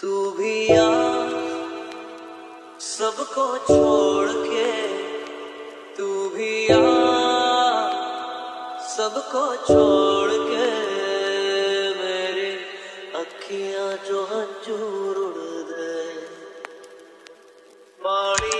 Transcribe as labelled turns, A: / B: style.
A: तू भी आ, सबको छोड़ के तू भी आ, सबको छोड़ के मेरी अखियाँ जो हजूर उड़ दे पानी